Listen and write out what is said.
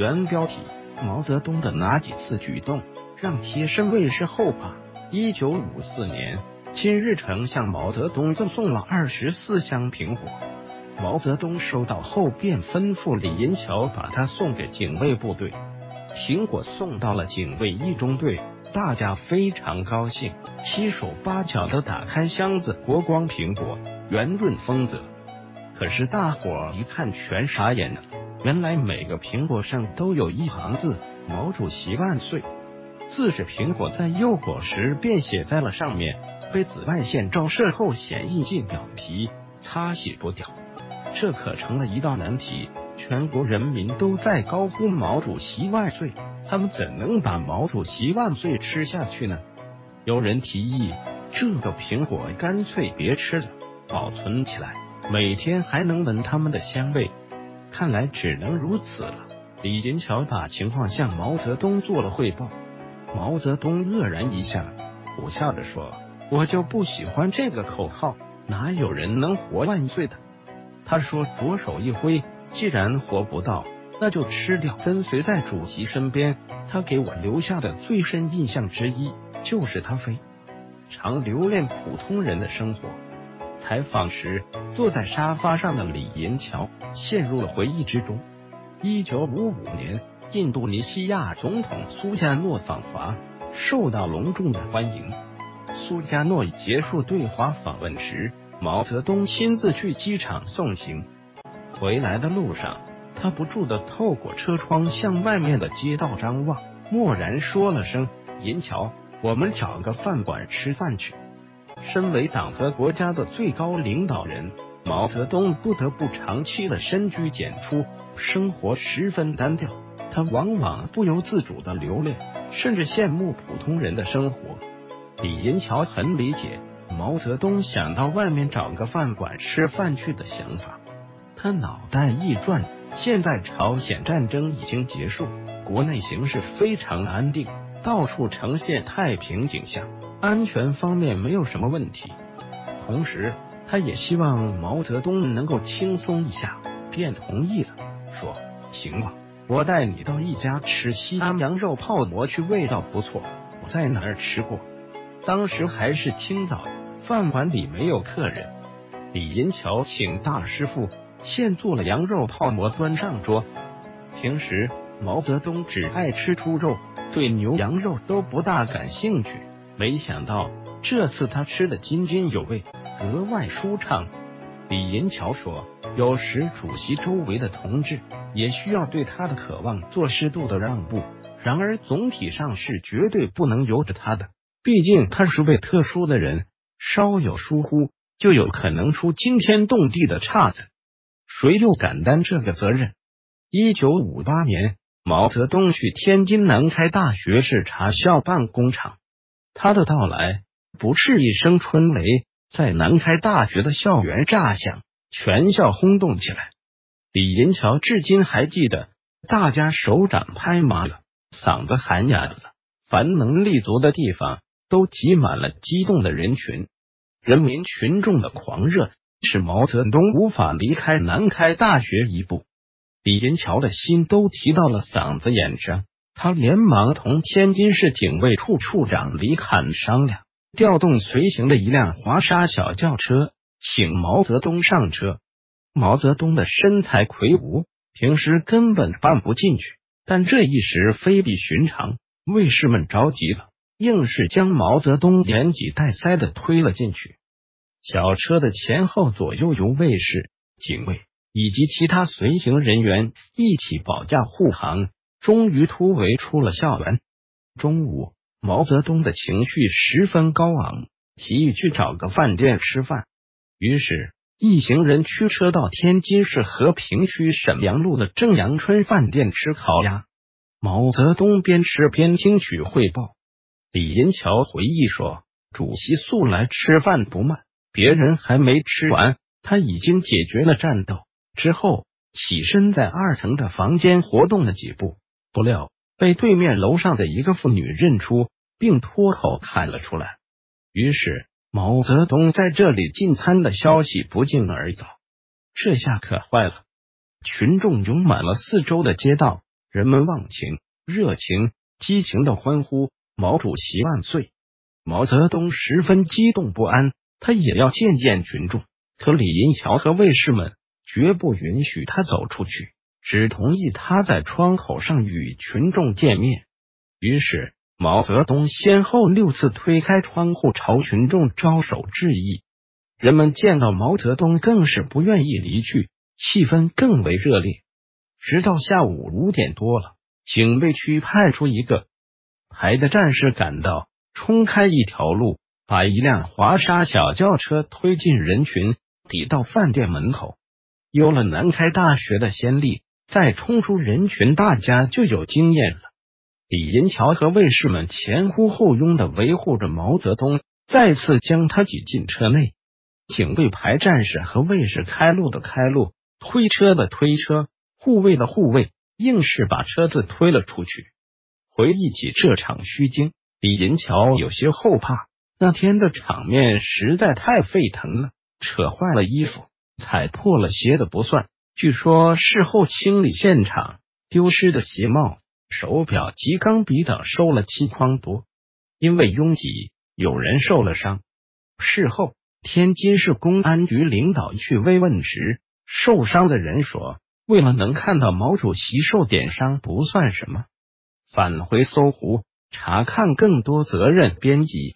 原标题：毛泽东的哪几次举动让贴身卫士后怕？一九五四年，金日成向毛泽东赠送了二十四箱苹果。毛泽东收到后，便吩咐李银桥把它送给警卫部队。苹果送到了警卫一中队，大家非常高兴，七手八脚的打开箱子，国光苹果，圆润丰泽。可是大伙一看，全傻眼了。原来每个苹果上都有一行字：“毛主席万岁”，字是苹果在幼果时便写在了上面，被紫外线照射后显印进表皮，擦洗不掉。这可成了一道难题。全国人民都在高呼“毛主席万岁”，他们怎能把“毛主席万岁”吃下去呢？有人提议，这个苹果干脆别吃了，保存起来。每天还能闻它们的香味，看来只能如此了。李银桥把情况向毛泽东做了汇报，毛泽东愕然一下，苦笑着说：“我就不喜欢这个口号，哪有人能活万岁的？”他说，左手一挥，既然活不到，那就吃掉。跟随在主席身边，他给我留下的最深印象之一，就是他非常留恋普通人的生活。采访时，坐在沙发上的李银桥陷入了回忆之中。一九五五年，印度尼西亚总统苏加诺访华，受到隆重的欢迎。苏加诺结束对华访问时，毛泽东亲自去机场送行。回来的路上，他不住的透过车窗向外面的街道张望，蓦然说了声：“银桥，我们找个饭馆吃饭去。”身为党和国家的最高领导人，毛泽东不得不长期的深居简出，生活十分单调。他往往不由自主的留恋，甚至羡慕普通人的生活。李银桥很理解毛泽东想到外面找个饭馆吃饭去的想法。他脑袋一转，现在朝鲜战争已经结束，国内形势非常安定，到处呈现太平景象。安全方面没有什么问题，同时他也希望毛泽东能够轻松一下，便同意了，说：“行吧，我带你到一家吃西安羊肉泡馍去，味道不错，我在哪儿吃过。当时还是清早，饭馆里没有客人。李银桥请大师傅现做了羊肉泡馍端上桌。平时毛泽东只爱吃猪肉，对牛羊肉都不大感兴趣。”没想到这次他吃的津津有味，格外舒畅。李银桥说：“有时主席周围的同志也需要对他的渴望做适度的让步，然而总体上是绝对不能由着他的。毕竟他是位特殊的人，稍有疏忽就有可能出惊天动地的岔子，谁又敢担这个责任？”一九五八年，毛泽东去天津南开大学视察校办工厂。他的到来不是一声春雷，在南开大学的校园炸响，全校轰动起来。李银桥至今还记得，大家手掌拍麻了，嗓子喊哑了。凡能立足的地方，都挤满了激动的人群。人民群众的狂热，使毛泽东无法离开南开大学一步。李银桥的心都提到了嗓子眼上。他连忙同天津市警卫处处长李侃商量，调动随行的一辆华沙小轿车，请毛泽东上车。毛泽东的身材魁梧，平时根本办不进去，但这一时非比寻常，卫士们着急了，硬是将毛泽东连挤带塞的推了进去。小车的前后左右由卫士、警卫以及其他随行人员一起保驾护航。终于突围出了校园。中午，毛泽东的情绪十分高昂，提议去找个饭店吃饭。于是，一行人驱车到天津市和平区沈阳路的正阳春饭店吃烤鸭。毛泽东边吃边听取汇报。李银桥回忆说：“主席素来吃饭不慢，别人还没吃完，他已经解决了战斗。之后，起身在二层的房间活动了几步。”不料被对面楼上的一个妇女认出，并脱口喊了出来。于是毛泽东在这里进餐的消息不胫而走。这下可坏了，群众涌满了四周的街道，人们忘情、热情、激情的欢呼：“毛主席万岁！”毛泽东十分激动不安，他也要见见群众，可李银桥和卫士们绝不允许他走出去，只同意他在窗口上与群众见面。于是，毛泽东先后六次推开窗户，朝群众招手致意。人们见到毛泽东，更是不愿意离去，气氛更为热烈。直到下午五点多了，警备区派出一个排的战士赶到。冲开一条路，把一辆华沙小轿车推进人群，抵到饭店门口。有了南开大学的先例，再冲出人群，大家就有经验了。李银桥和卫士们前呼后拥的维护着毛泽东，再次将他挤进车内。警卫排战士和卫士开路的开路，推车的推车，护卫的护卫，硬是把车子推了出去。回忆起这场虚惊。李银桥有些后怕，那天的场面实在太沸腾了，扯坏了衣服，踩破了鞋的不算。据说事后清理现场，丢失的鞋帽、手表及钢笔等收了七筐多。因为拥挤，有人受了伤。事后，天津市公安局领导去慰问时，受伤的人说：“为了能看到毛主席受点伤，不算什么。”返回搜狐。查看更多责任编辑。